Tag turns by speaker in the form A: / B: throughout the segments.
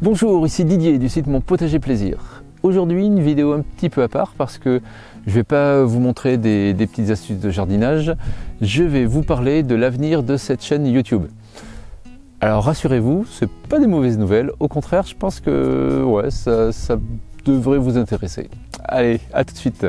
A: Bonjour, ici Didier du site Mon Potager Plaisir. Aujourd'hui, une vidéo un petit peu à part parce que je ne vais pas vous montrer des, petites astuces de jardinage, je vais vous parler de l'avenir de cette chaîne YouTube. Alors rassurez-vous, ce n'est pas des mauvaises nouvelles, au contraire, je pense que ouais, ça, ça devrait vous intéresser. Allez, à tout de suite.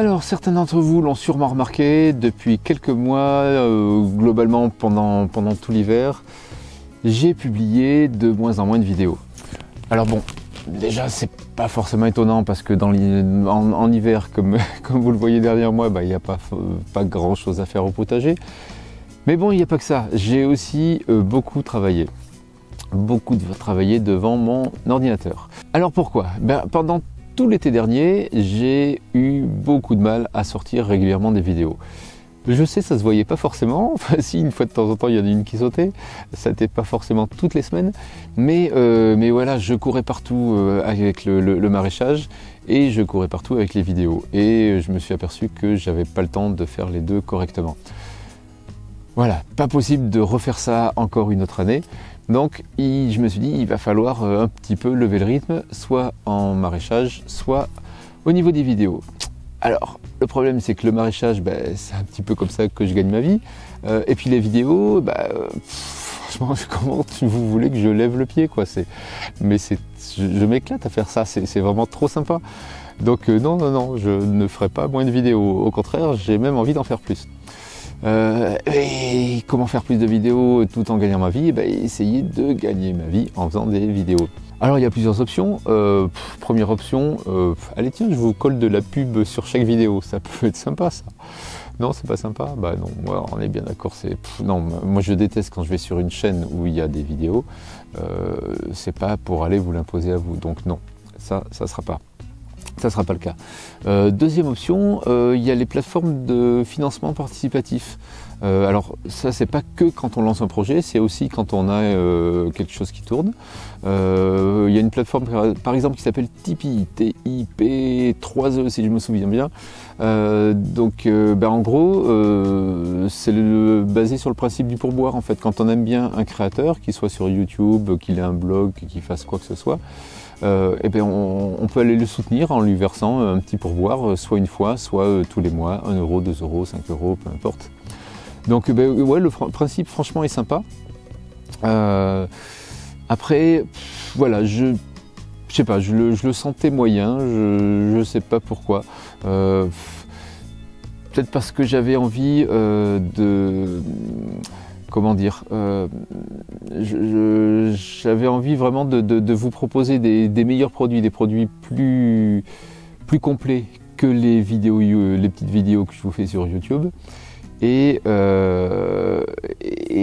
A: Alors certains d'entre vous l'ont sûrement remarqué, depuis quelques mois, euh, globalement pendant, tout l'hiver, j'ai publié de moins en moins de vidéos. Alors bon, déjà c'est pas forcément étonnant parce que dans en, hiver, comme, vous le voyez derrière moi, bah, il n'y a pas, pas grand chose à faire au potager. Mais bon, il n'y a pas que ça. J'ai aussi euh, beaucoup travaillé. Beaucoup de travaillé devant mon ordinateur. Alors pourquoi? Ben, Pendant tout l'été dernier, j'ai eu beaucoup de mal à sortir régulièrement des vidéos. Je sais, ça se voyait pas forcément. Enfin, si une fois de temps en temps, il y en a une qui sautait. Ça n'était pas forcément toutes les semaines, mais euh, voilà, je courais partout euh, avec le, maraîchage et je courais partout avec les vidéos. Et je me suis aperçu que j'avais pas le temps de faire les deux correctement. Voilà, pas possible de refaire ça encore une autre année. Donc je me suis dit, il va falloir euh, un petit peu lever le rythme, soit en maraîchage, soit au niveau des vidéos. Alors, le problème, c'est que le maraîchage, ben, c'est un petit peu comme ça que je gagne ma vie. Euh, et puis les vidéos, ben, franchement, comment vous voulez que je lève le pied quoi? Mais je, m'éclate à faire ça, c'est vraiment trop sympa. Donc euh, non, non, non, je ne ferai pas moins de vidéos. Au contraire, j'ai même envie d'en faire plus. Euh, comment faire plus de vidéos tout en gagnant ma vie? Ben, Essayer de gagner ma vie en faisant des vidéos. Alors il y a plusieurs options. Euh, première option, euh, allez tiens, je vous colle de la pub sur chaque vidéo. Ça peut être sympa ça. Non, c'est pas sympa? Bah non, moi, on est bien d'accord. C'est non, moi je déteste quand je vais sur une chaîne où il y a des vidéos. c'est pas pour aller vous l'imposer à vous. Donc non, ça, ça sera pas ça ne sera pas le cas. Euh, deuxième option, euh, il y a les plateformes de financement participatif. Euh, alors ça c'est pas que quand on lance un projet, c'est aussi quand on a quelque chose qui tourne. il y a une plateforme par exemple qui s'appelle Tipeee, T-I-P-3-E si je me souviens bien. donc ben, en gros c'est basé sur le principe du pourboire en fait. Quand on aime bien un créateur, qu'il soit sur YouTube, qu'il ait un blog, qu'il fasse quoi que ce soit, euh, eh bien on, peut aller le soutenir en lui versant un petit pourboire, euh, soit une fois, soit euh, tous les mois, 1 euro, 2 euros, 5 euros, peu importe. Donc eh ben, ouais, le principe franchement est sympa. après, voilà, je je sais pas, je le, sentais moyen, je ne sais pas pourquoi. Peut-être parce que j'avais envie de comment dire, euh, j'avais envie vraiment de, vous proposer des, meilleurs produits, des produits plus, complets que les petites vidéos que je vous fais sur YouTube. Et, euh,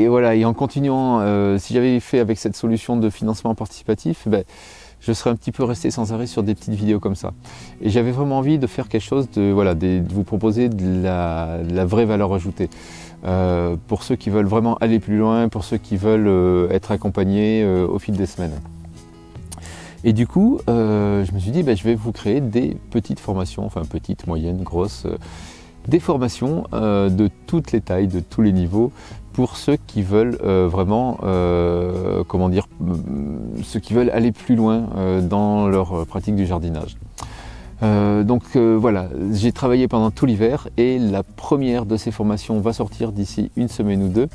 A: voilà, et en continuant, euh, si j'avais fait avec cette solution de financement participatif, ben, je serais un petit peu resté sans arrêt sur des petites vidéos comme ça. Et j'avais vraiment envie de faire quelque chose de, voilà, de, vous proposer de la vraie valeur ajoutée. Euh, pour ceux qui veulent vraiment aller plus loin, pour ceux qui veulent euh, être accompagnés euh, au fil des semaines. Et du coup, je me suis dit, bah, je vais vous créer des petites formations, enfin petites, moyennes, grosses, des formations de toutes les tailles, de tous les niveaux, pour ceux qui veulent vraiment, comment dire, ceux qui veulent aller plus loin dans leur pratique du jardinage. Euh, donc euh, voilà, j'ai travaillé pendant tout l'hiver et la première de ces formations va sortir d'ici une semaine ou deux.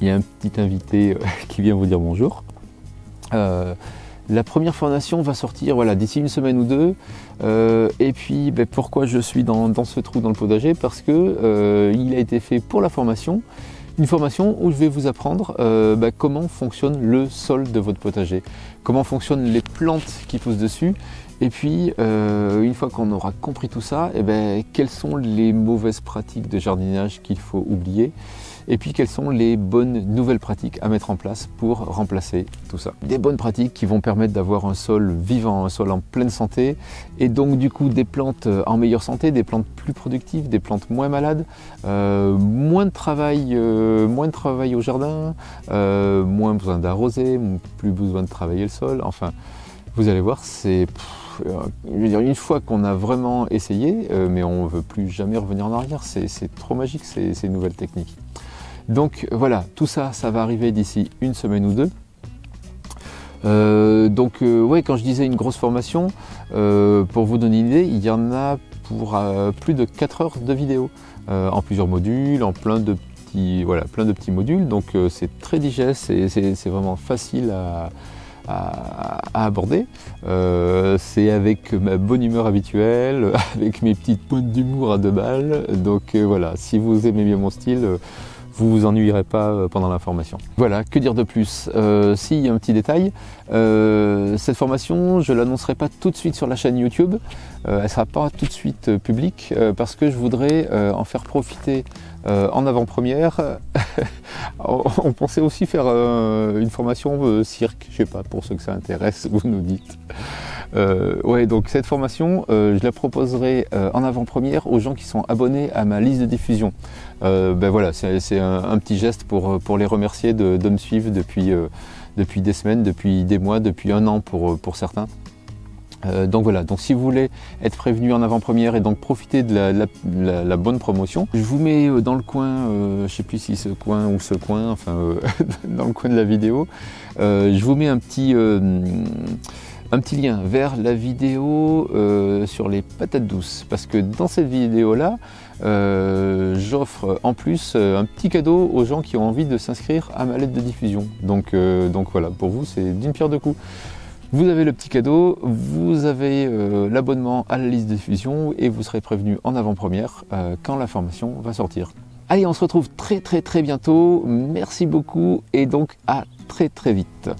A: Il y a un petit invité euh, qui vient vous dire bonjour. la première formation va sortir voilà, d'ici une semaine ou deux. et puis ben, pourquoi je suis dans, ce trou dans le potager? Parce que il a été fait pour la formation. Une formation où je vais vous apprendre ben, comment fonctionne le sol de votre potager, comment fonctionnent les plantes qui poussent dessus et puis, euh, une fois qu'on aura compris tout ça, eh ben, quelles sont les mauvaises pratiques de jardinage qu'il faut oublier et puis quelles sont les bonnes nouvelles pratiques à mettre en place pour remplacer tout ça. Des bonnes pratiques qui vont permettre d'avoir un sol vivant, un sol en pleine santé, et donc du coup des plantes en meilleure santé, des plantes plus productives, des plantes moins malades, euh, moins de travail, euh, moins de travail au jardin, euh, moins besoin d'arroser, plus besoin de travailler le sol. Enfin, vous allez voir, c'est une fois qu'on a vraiment essayé, mais on ne veut plus jamais revenir en arrière. C'est trop magique ces, nouvelles techniques. Donc voilà, tout ça, ça va arriver d'ici une semaine ou deux. donc ouais, quand je disais une grosse formation, pour vous donner une idée, il y en a pour plus de 4 heures de vidéo. Euh, en plusieurs modules, en plein de petits, voilà, plein de petits modules. Donc euh, c'est très digeste, c'est vraiment facile à, aborder. Euh, c'est avec ma bonne humeur habituelle, avec mes petites pointes d'humour à deux balles. Donc voilà, si vous aimez bien mon style, vous vous ennuierez pas euh, pendant la formation. Voilà, que dire de plus? Euh, Si, il y a un petit détail, euh, cette formation, je l'annoncerai pas tout de suite sur la chaîne YouTube, elle ne sera pas tout de suite publique, parce que je voudrais en faire profiter en avant-première. on pensait aussi faire une formation cirque, je sais pas, pour ceux que ça intéresse, vous nous dites. Euh, ouais, donc cette formation, euh, je la proposerai euh, en avant-première aux gens qui sont abonnés à ma liste de diffusion. ben voilà, c'est un, petit geste pour, les remercier de, me suivre depuis, des semaines, depuis des mois, depuis un an pour certains. Donc voilà, donc si vous voulez être prévenu en avant-première et donc profiter de la, bonne promotion, je vous mets dans le coin, je sais plus si ce coin ou ce coin, enfin dans le coin de la vidéo, je vous mets un petit un petit lien vers la vidéo euh, sur les patates douces. Parce que dans cette vidéo là euh, j'offre en plus euh, un petit cadeau aux gens qui ont envie de s'inscrire à ma lettre de diffusion. Donc, donc voilà pour vous c'est d'une pierre deux coups vous avez le petit cadeau, vous avez l'abonnement à la liste de diffusion et vous serez prévenu en avant-première quand la formation va sortir. Allez, on se retrouve très très très bientôt. Merci beaucoup et donc à très très vite.